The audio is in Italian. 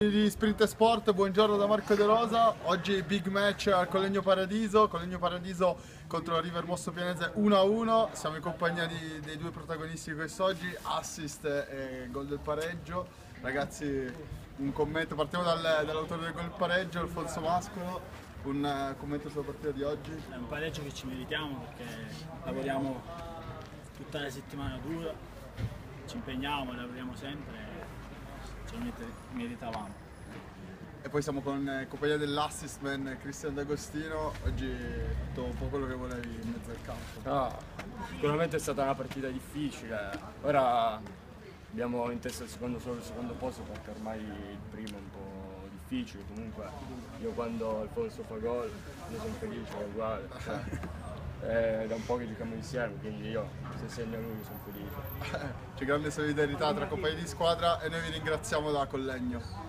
di Sprint Sport, buongiorno da Marco De Rosa. Oggi big match al Collegno Paradiso, Collegno Paradiso contro River Mosso Pianese 1-1. Siamo in compagnia di- dei due protagonisti di quest'oggi, assist e gol del pareggio. Ragazzi, un commento, partiamo dal- dall'autore del gol del pareggio, Alfonso Mascolo. Un eh, commento sulla partita di oggi. È un pareggio che ci meritiamo perché lavoriamo tutta la settimana dura, ci impegniamo, lavoriamo sempre meritavamo. E poi siamo con eh, compagnia dell'assist man Cristian D'Agostino. Oggi tutto un po' quello che volevi in mezzo al campo. No, sicuramente è stata una partita difficile. Ora abbiamo in testa il secondo, solo il secondo posto perché ormai il primo è un po' difficile. Comunque io quando Alfonso fa gol ne sono felice, è uguale. Cioè, è da un po' che giochiamo insieme, quindi io se segna lui sono felice. C'è grande solidarietà tra compagni di squadra e noi vi ringraziamo da Collegno.